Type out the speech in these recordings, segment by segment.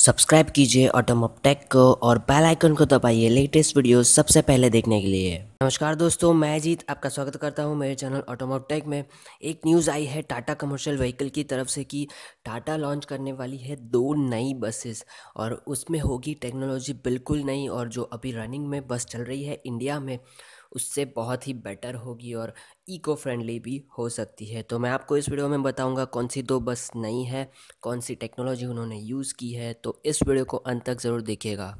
Subscribe कीजिए ऑटोमॉप take को और बेल आइकन को दबाइए लेटेस्ट वीडियो सबसे पहले देखने के लिए। नमस्कार दोस्तों, मैं जीत आपका स्वागत करता हूँ मेरे चैनल ऑटोमॉप टेक में। एक न्यूज़ आई है टाटा कमर्शियल व्हीकल की तरफ़ से कि टाटा लॉन्च करने वाली है दो नई बसेस और उसमें होगी टेक्नोलॉजी बिल्कुल नई और जो अभी रनिंग में बस चल रही है इंडिया में, उससे बहुत ही बेटर होगी और इको फ्रेंडली भी हो सकती है। तो मैं आपको इस वीडियो में बताऊँगा कौन सी दो बस नई है, कौन सी टेक्नोलॉजी उन्होंने यूज़ की है तो इस वीडियो को अंत तक ज़रूर देखिएगा।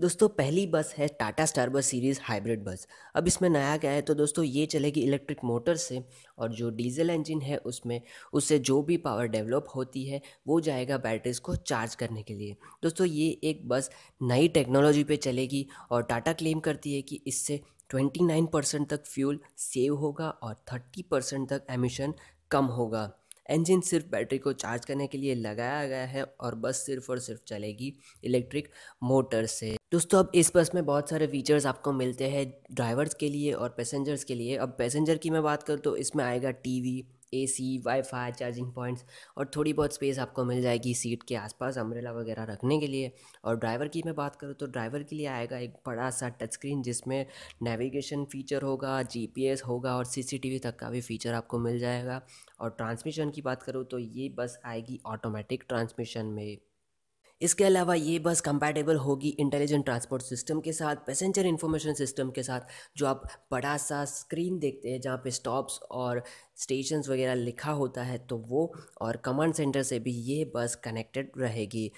दोस्तों, पहली बस है Tata Starbus series hybrid bus. अब इसमें नया क्या है तो दोस्तों, ये चलेगी इलेक्ट्रिक मोटर से और जो डीजल इंजन है उसमें, उससे जो भी पावर डेवलप होती है, वो जाएगा बैटरीज को चार्ज करने के लिए। दोस्तों, ये एक बस नई टेक्नोलॉजी पे चलेगी और टाटा क्लेम करती है कि इससे ट्वेंटी नाइन परसेंट तक फ्यूल सेव होगा और थर्टी परसेंट तक एमिशन कम होगा। इंजन सिर्फ़ बैटरी को चार्ज करने के लिए लगाया गया है और बस सिर्फ़ और सिर्फ़ चलेगी इलेक्ट्रिक मोटर से। दोस्तों, अब इस बस में बहुत सारे फीचर्स आपको मिलते हैं ड्राइवर्स के लिए और पैसेंजर्स के लिए। अब पैसेंजर की मैं बात करूँ तो इसमें आएगा TV AC WiFi charging points और थोड़ी बहुत स्पेस आपको मिल जाएगी सीट के आसपास अम्ब्रेला वगैरह रखने के लिए। और ड्राइवर की मैं बात करूँ तो ड्राइवर के लिए आएगा एक बड़ा सा टच स्क्रीन जिसमें नेविगेशन फ़ीचर होगा जीपीएस होगा और सीसीटीवी तक का भी फ़ीचर आपको मिल जाएगा। और ट्रांसमिशन की बात करूँ तो ये बस आएगी ऑटोमेटिक ट्रांसमिशन में। इसके अलावा ये बस कंपैटिबल होगी इंटेलिजेंट ट्रांसपोर्ट सिस्टम के साथ पैसेंजर इन्फॉर्मेशन सिस्टम के साथ, जो आप बड़ा सा स्क्रीन देखते हैं, जहाँ पे स्टॉप्स और स्टेशंस वगैरह लिखा होता है तो वो और कमांड सेंटर से भी ये बस कनेक्टेड रहेगी।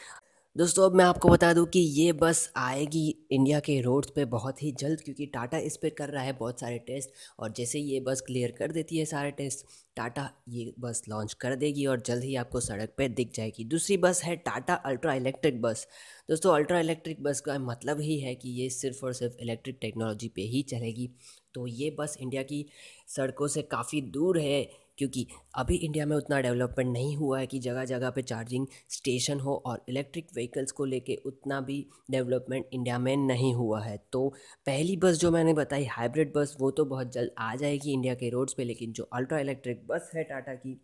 दोस्तों, अब मैं आपको बता दूँ कि ये बस आएगी इंडिया के रोड्स पे बहुत ही जल्द, क्योंकि टाटा इस पर कर रहा है बहुत सारे टेस्ट, और जैसे ही ये बस क्लियर कर देती है सारे टेस्ट, टाटा ये बस लॉन्च कर देगी और जल्द ही आपको सड़क पे दिख जाएगी। दूसरी बस है टाटा अल्ट्रा इलेक्ट्रिक बस। दोस्तों, अल्ट्रा इलेक्ट्रिक बस का मतलब ही है कि ये सिर्फ़ और सिर्फ़ इलेक्ट्रिक टेक्नोलॉजी पे ही चलेगी। तो ये बस इंडिया की सड़कों से काफ़ी दूर है क्योंकि अभी इंडिया में उतना डेवलपमेंट नहीं हुआ है कि जगह जगह पे चार्जिंग स्टेशन हो और इलेक्ट्रिक व्हीकल्स को लेके उतना भी डेवलपमेंट इंडिया में नहीं हुआ है। तो पहली बस जो मैंने बताई, हाइब्रिड बस, वो तो बहुत जल्द आ जाएगी इंडिया के रोड्स पे, लेकिन जो अल्ट्रा इलेक्ट्रिक बस है टाटा की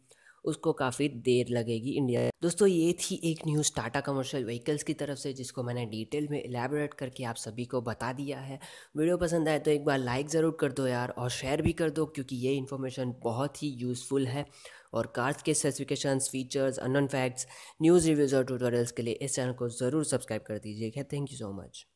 उसको काफ़ी देर लगेगी इंडिया दोस्तों, ये थी एक न्यूज़ टाटा कमर्शियल व्हीकल्स की तरफ़ से, जिसको मैंने डिटेल में एलेबोरेट करके आप सभी को बता दिया है। वीडियो पसंद आए तो एक बार लाइक ज़रूर कर दो यार और शेयर भी कर दो, क्योंकि ये इन्फॉर्मेशन बहुत ही यूज़फुल है। और कार्स के स्पेसिफिकेशंस फीचर्स अनन फैक्ट्स न्यूज़ रिव्यूज़ और ट्यूटोरियल्स के लिए इस चैनल को ज़रूर सब्सक्राइब कर दीजिएगा थैंक यू सो मच